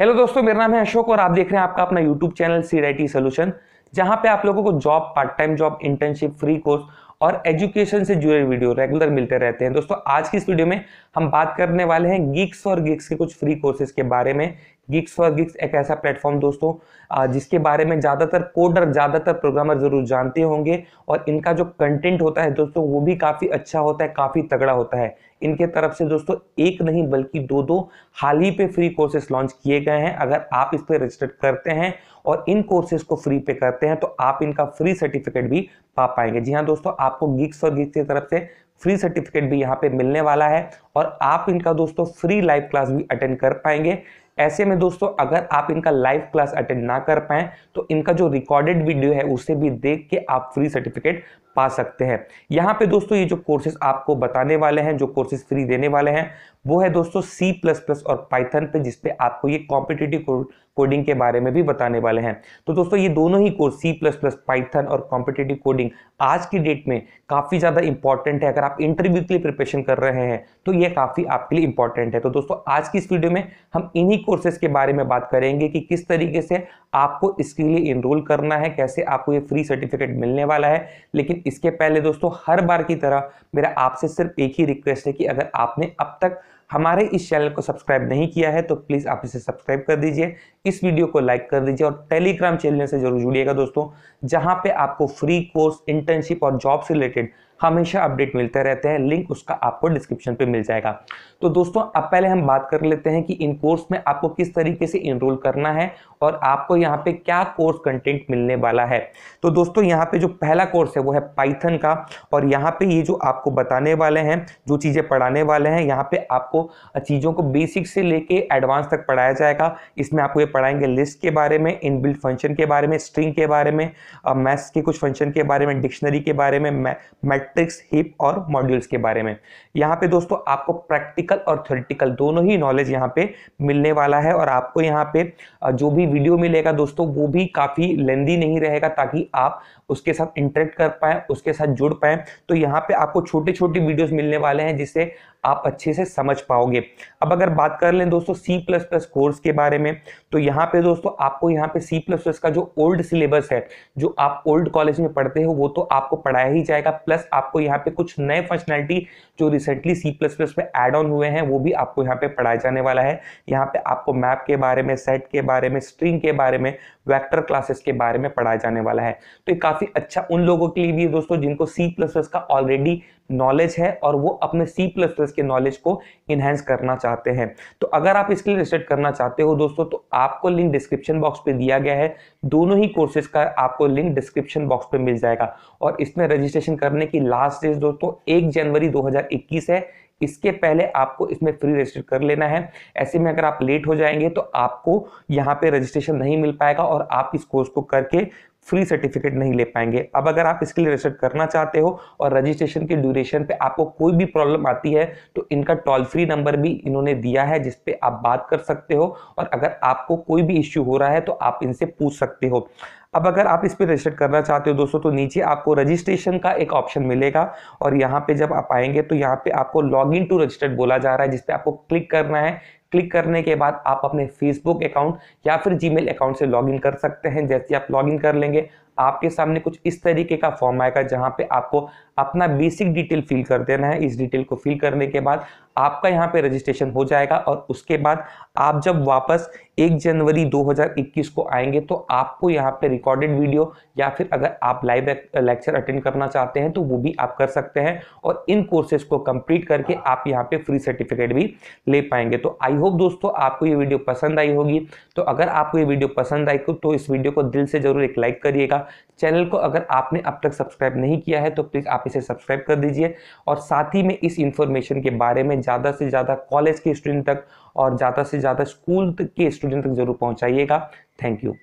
Hello दोस्तों, मेरा नाम है अशोक और आप देख रहे हैं आपका अपना YouTube channel C I solution जहाँ पे आप लोगों को job part time job internship free course और एजुकेशन से जुड़े वीडियो रेगुलर मिलते रहते हैं। दोस्तों, आज की इस वीडियो में हम बात करने वाले हैं गिग्स और गिग्स के कुछ फ्री कोर्सेज के बारे में गिग्स फॉर गिग्स एक ऐसा प्लेटफॉर्म दोस्तों जिसके बारे में ज़्यादातर कोडर ज़्यादातर प्रोग्रामर ज़रूर जानते होंगे और इनका जो कंटेंट होता है दोस्तों, वो भी काफ़ी अच्छा होता है, काफ़ी तगड़ा होता है। इनके तरफ़ से दोस्तों, एक नहीं बल्कि दो दो हाल ही पे फ्री कोर्सेज लॉन्च किए गए हैं। अगर आप इस पर रजिस्टर करते हैं और इन कोर्सेज को फ्री पे करते हैं तो आप इनका फ्री सर्टिफिकेट भी पा पाएँगे। जी हाँ दोस्तों, आपको गिग्स और गिग्स की तरफ़ से फ्री सर्टिफिकेट भी यहाँ पे मिलने वाला है और आप इनका दोस्तों फ्री लाइव क्लास भी अटेंड कर पाएँगे। ऐसे में दोस्तों, अगर आप इनका लाइव क्लास अटेंड ना कर पाए तो इनका जो रिकॉर्डेड वीडियो है, उसे भी देख के आप फ्री सर्टिफिकेट पा सकते हैं। यहाँ पे दोस्तों, ये जो कोर्सेज आपको बताने वाले हैं, जो कोर्सेज फ्री देने वाले हैं, वो है दोस्तों प्लस और पाइथन पे जिसपे आपको ये कॉम्पिटेटिव कोडिंग के बारे में भी बताने वाले हैं। तो दोस्तों, ये दोनों ही course C plus plus Python और कॉम्पिटेटिव कोडिंग आज की डेट में काफ़ी ज़्यादा इंपॉर्टेंट है। अगर आप इंटरव्यू के लिए प्रिपरेशन कर रहे हैं तो ये काफ़ी आपके लिए इंपॉर्टेंट है। तो दोस्तों, आज की इस वीडियो में हम इन्हीं कोर्सेज के बारे में बात करेंगे कि किस तरीके से आपको इसके लिए इनरोल करना है, कैसे आपको ये फ्री सर्टिफिकेट मिलने वाला है। लेकिन इसके पहले दोस्तों, हर बार की तरह मेरा आपसे सिर्फ़ एक ही रिक्वेस्ट है कि अगर आपने अब तक हमारे इस चैनल को सब्सक्राइब नहीं किया है तो प्लीज़ आप इसे सब्सक्राइब कर दीजिए। इस वीडियो को लाइक कर दीजिए और टेलीग्राम चैनल से ज़रूर जुड़िएगा दोस्तों, जहाँ पे आपको फ्री कोर्स इंटर्नशिप और जॉब से रिलेटेड हमेशा अपडेट मिलते रहते हैं। लिंक उसका आपको डिस्क्रिप्शन पे मिल जाएगा। तो दोस्तों, अब पहले हम बात कर लेते हैं कि इन कोर्स में आपको किस तरीके से इनरोल करना है और आपको यहाँ पे क्या कोर्स कंटेंट मिलने वाला है। तो दोस्तों, यहाँ पे जो पहला कोर्स है, वो है पाइथन का। और यहाँ पे ये जो आपको बताने वाले हैं, जो चीज़ें पढ़ाने वाले हैं, यहाँ पे आपको चीज़ों को बेसिक से लेके एडवांस तक पढ़ाया जाएगा। इसमें आपको ये पढ़ाएँगे लिस्ट के बारे में इनबिल्ट फ़ंक्शन के बारे में स्ट्रिंग के बारे में मैथ्स के कुछ फ़ंक्शन के बारे में डिक्शनरी के बारे में मैट्रिक्स हिप और मॉड्यूल्स के बारे में। यहाँ पे दोस्तों, आपको प्रैक्टिकल और थ्योरेटिकल दोनों ही नॉलेज यहाँ पे मिलने वाला है और आपको यहाँ पे जो भी वीडियो मिलेगा दोस्तों, वो भी काफ़ी लेंदी नहीं रहेगा ताकि आप उसके साथ इंटरेक्ट कर पाए, उसके साथ जुड़ पाए। तो यहाँ पे आपको छोटे छोटे वीडियोस मिलने वाले हैं जिससे आप अच्छे से समझ पाओगे। अब अगर बात कर लें दोस्तों सी प्लस प्लस कोर्स के बारे में तो यहाँ पे दोस्तों आपको यहाँ पे सी प्लस प्लस का जो ओल्ड सिलेबस है, जो आप ओल्ड कॉलेज में पढ़ते हो, वो तो आपको पढ़ाया ही जाएगा प्लस आपको यहाँ पे कुछ नए फंक्शनैलिटी जो रिसेंटली सी प्लस प्लस पे एड ऑन हुए हैं, वो भी आपको यहाँ पे पढ़ाया जाने वाला है। यहाँ पे आपको मैप के बारे में सेट के बारे में स्ट्रिंग के बारे में वैक्टर क्लासेस के बारे में पढ़ाया जाने वाला है। तो ये काफ़ी अच्छा उन लोगों के लिए भी दोस्तों, जिनको सी प्लस प्लस का ऑलरेडी नॉलेज है और वो अपने सी प्लस प्लस के नॉलेज को इनहेंस करना चाहते हैं। तो अगर आप इसके लिए रजिस्टर करना चाहते हो दोस्तों तो आपको लिंक डिस्क्रिप्शन बॉक्स पे दिया गया है। दोनों ही कोर्सेज का आपको लिंक डिस्क्रिप्शन बॉक्स पे मिल जाएगा। और इसमें रजिस्ट्रेशन करने की लास्ट डेट दोस्तों, एक जनवरी 2021 है। इसके पहले आपको इसमें फ्री रजिस्टर कर लेना है। ऐसे में अगर आप लेट हो जाएँगे तो आपको यहाँ पे रजिस्ट्रेशन नहीं मिल पाएगा और आप इस कोर्स को करके फ्री सर्टिफिकेट नहीं ले पाएँगे। अब अगर आप इसके लिए रजिस्टर करना चाहते हो और रजिस्ट्रेशन के ड्यूरेशन पे आपको कोई भी प्रॉब्लम आती है तो इनका टोल फ्री नंबर भी इन्होंने दिया है जिसपे आप बात कर सकते हो। और अगर आपको कोई भी इश्यू हो रहा है तो आप इनसे पूछ सकते हो। अब अगर आप इस पर रजिस्टर करना चाहते हो दोस्तों तो नीचे आपको रजिस्ट्रेशन का एक ऑप्शन मिलेगा। और यहाँ पे जब आप आएँगे तो यहाँ पे आपको लॉग इन टू रजिस्टर्ड बोला जा रहा है जिसपे आपको क्लिक करना है। क्लिक करने के बाद आप अपने फेसबुक अकाउंट या फिर जीमेल अकाउंट से लॉगिन कर सकते हैं। जैसे आप लॉगिन कर लेंगे, आपके सामने कुछ इस तरीके का फॉर्म आएगा जहाँ पे आपको अपना बेसिक डिटेल फिल कर देना है। इस डिटेल को फिल करने के बाद आपका यहाँ पे रजिस्ट्रेशन हो जाएगा और उसके बाद आप जब वापस एक जनवरी 2021 को आएँगे तो आपको यहाँ पे रिकॉर्डेड वीडियो या फिर अगर आप लाइव लेक्चर अटेंड करना चाहते हैं तो वो भी आप कर सकते हैं और इन कोर्सेज को कंप्लीट करके आप यहाँ पे फ्री सर्टिफिकेट भी ले पाएँगे। तो आई होप दोस्तों आपको ये वीडियो पसंद आई होगी। तो अगर आपको ये वीडियो पसंद आई तो इस वीडियो को दिल से ज़रूर एक लाइक करिएगा। चैनल को अगर आपने अब तक सब्सक्राइब नहीं किया है तो प्लीज़ आप इसे सब्सक्राइब कर दीजिए। और साथ ही में इस इन्फॉर्मेशन के बारे में ज़्यादा से ज़्यादा कॉलेज के स्टूडेंट तक और ज़्यादा से ज़्यादा स्कूल के स्टूडेंट तक ज़रूर पहुँचाइएगा। Thank you